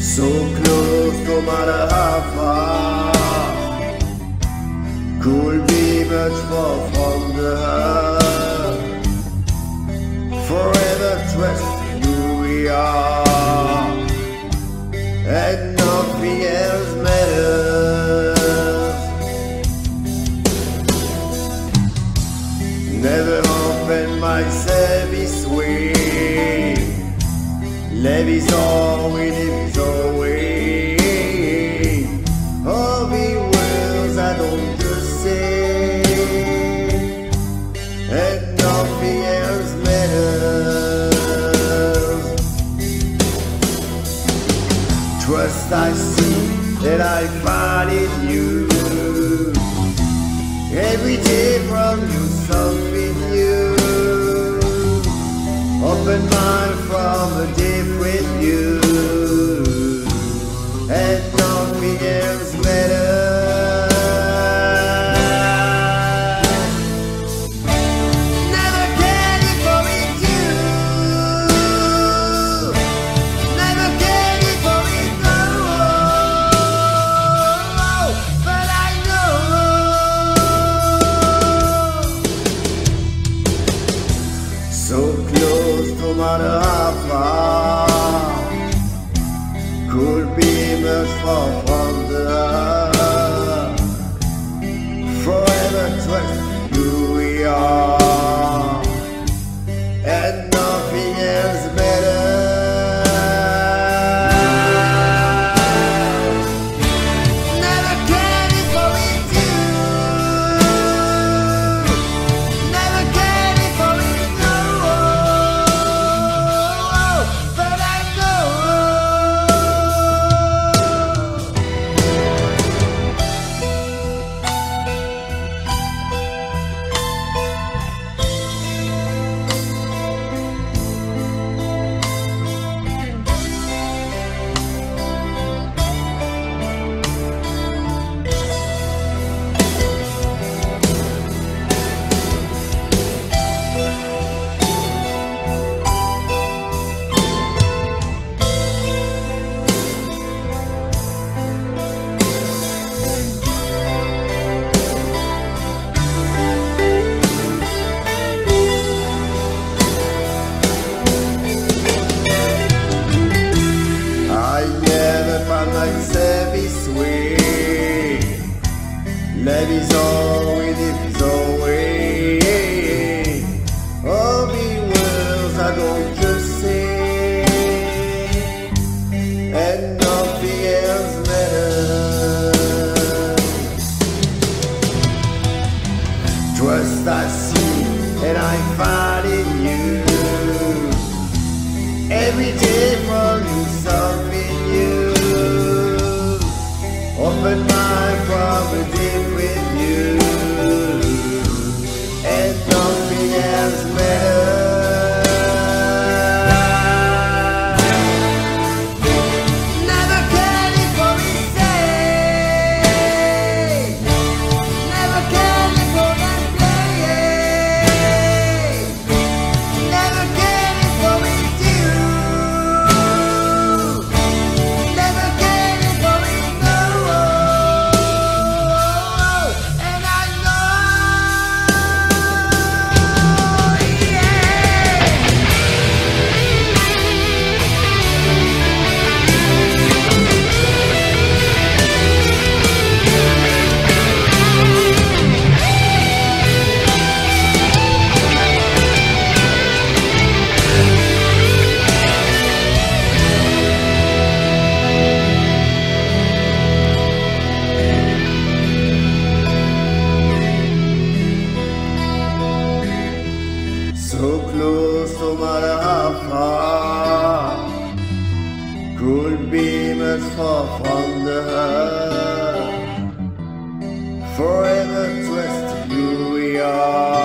So close matter how far. Could be much more from the heart. Forever trust who we are. And nothing else matters. Never open myself this way. Live is all we live Trust I see that I find in you Every day from you something new. Open mind from a different Love is all we live is always. All the words I don't just say, and nothing else matters. Trust I see and I find in you. Every day from you something new Open could be much far from the heart. Forever twisted, you we are.